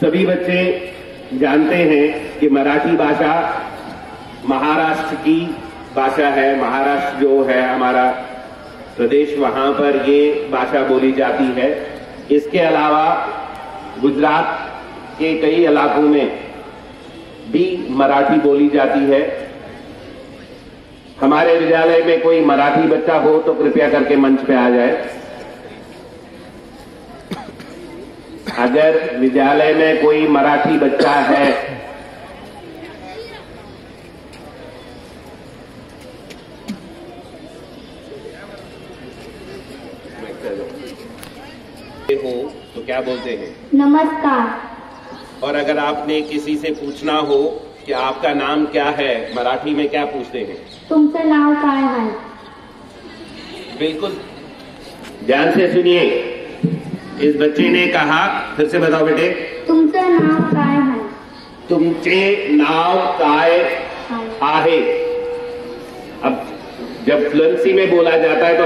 सभी बच्चे जानते हैं कि मराठी भाषा महाराष्ट्र की भाषा है। महाराष्ट्र जो है, हमारा प्रदेश, वहाँ पर ये भाषा बोली जाती है। इसके अलावा गुजरात के कई इलाकों में भी मराठी बोली जाती है। हमारे विद्यालय में कोई मराठी बच्चा हो तो कृपया करके मंच पे आ जाए। अगर विद्यालय में कोई मराठी बच्चा है हो तो क्या बोलते हैं? नमस्कार। और अगर आपने किसी से पूछना हो कि आपका नाम क्या है मराठी में क्या पूछते हैं? तुमसे नाम काय है? बिल्कुल। ध्यान से सुनिए। इस बच्ची ने कहा फिर से बताओ बेटे। तुमसे नाव काय है तुमचे नाव काय आहे. आहे? अब जब फ्लुएंसी में बोला जाता है तो